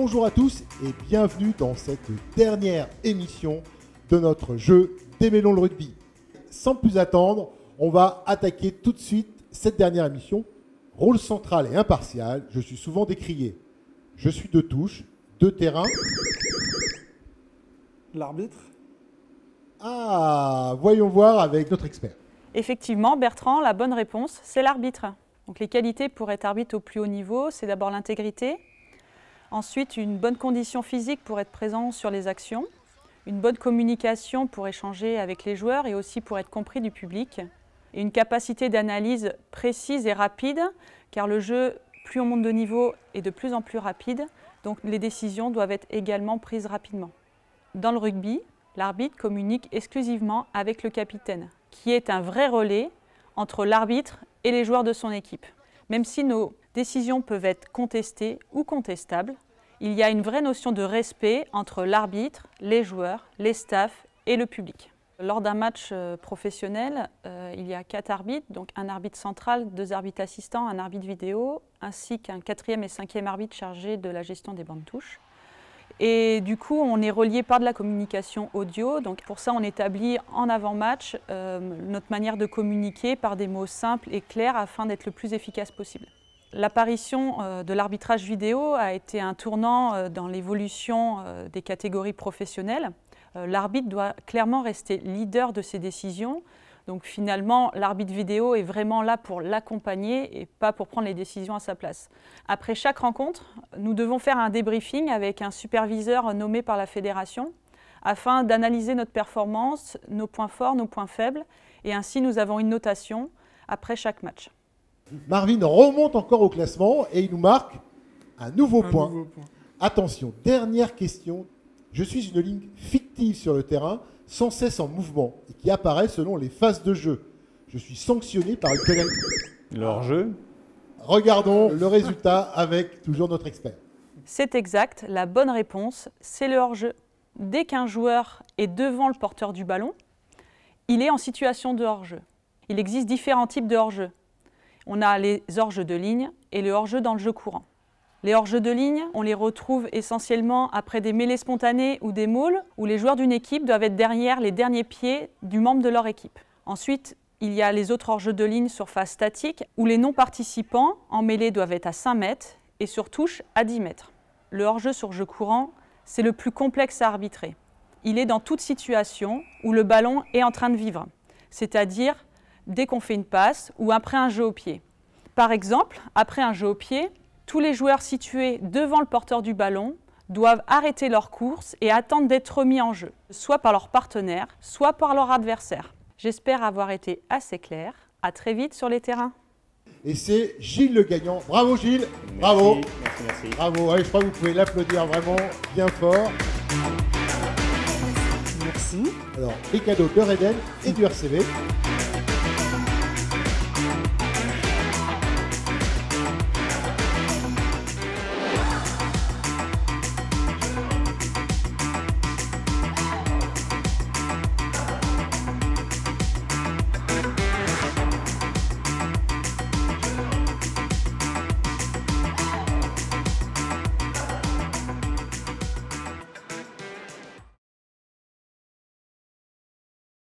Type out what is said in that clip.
Bonjour à tous et bienvenue dans cette dernière émission de notre jeu Démêlons le rugby. Sans plus attendre, on va attaquer tout de suite cette dernière émission. Rôle central et impartial, je suis souvent décrié. Je suis de touche, de terrain. L'arbitre Ah, voyons voir avec notre expert. Effectivement, Bertrand, la bonne réponse, c'est l'arbitre. Donc les qualités pour être arbitre au plus haut niveau, c'est d'abord l'intégrité, ensuite une bonne condition physique pour être présent sur les actions, une bonne communication pour échanger avec les joueurs et aussi pour être compris du public, et une capacité d'analyse précise et rapide, car le jeu, plus on monte de niveau, est de plus en plus rapide, donc les décisions doivent être également prises rapidement. Dans le rugby, l'arbitre communique exclusivement avec le capitaine, qui est un vrai relais entre l'arbitre et les joueurs de son équipe. Même si nos décisions peuvent être contestées ou contestables, il y a une vraie notion de respect entre l'arbitre, les joueurs, les staffs et le public. Lors d'un match euh, professionnel, euh, il y a quatre arbitres, donc un arbitre central, deux arbitres assistants, un arbitre vidéo, ainsi qu'un quatrième et cinquième arbitre chargé de la gestion des bandes touches. Et du coup, on est relié par de la communication audio. Donc pour ça, on établit en avant-match euh, notre manière de communiquer par des mots simples et clairs afin d'être le plus efficace possible. L'apparition euh, de l'arbitrage vidéo a été un tournant euh, dans l'évolution euh, des catégories professionnelles. L'arbitre doit clairement rester leader de ses décisions. Donc finalement, l'arbitre vidéo est vraiment là pour l'accompagner et pas pour prendre les décisions à sa place. Après chaque rencontre, nous devons faire un débriefing avec un superviseur nommé par la fédération afin d'analyser notre performance, nos points forts, nos points faibles. Et ainsi, nous avons une notation après chaque match. Marvin remonte encore au classement et il nous marque un nouveau Un point. nouveau point. Attention, dernière question. Je suis une ligne fictive sur le terrain, sans cesse en mouvement, et qui apparaît selon les phases de jeu. Je suis sanctionné par une pénalité. Leur jeu Regardons le résultat avec toujours notre expert. C'est exact, la bonne réponse, c'est le hors-jeu. Dès qu'un joueur est devant le porteur du ballon, il est en situation de hors-jeu. Il existe différents types de hors-jeu. On a les hors-jeux de ligne et le hors-jeu dans le jeu courant. Les hors-jeux de ligne, on les retrouve essentiellement après des mêlées spontanées ou des mauls, où les joueurs d'une équipe doivent être derrière les derniers pieds du membre de leur équipe. Ensuite, il y a les autres hors-jeux de ligne sur phase statique, où les non-participants en mêlée doivent être à 5 mètres et sur touche à 10 mètres. Le hors-jeu sur jeu courant, c'est le plus complexe à arbitrer. Il est dans toute situation où le ballon est en train de vivre, c'est-à-dire dès qu'on fait une passe ou après un jeu au pied. Par exemple, après un jeu au pied, tous les joueurs situés devant le porteur du ballon doivent arrêter leur course et attendre d'être remis en jeu, soit par leur partenaire, soit par leur adversaire. J'espère avoir été assez clair. À très vite sur les terrains. Et c'est Gilles le gagnant. Bravo Gilles, bravo, Merci, merci, merci. bravo. Allez, je crois que vous pouvez l'applaudir vraiment bien fort. Merci. Alors, les cadeaux de Reden et du RCV.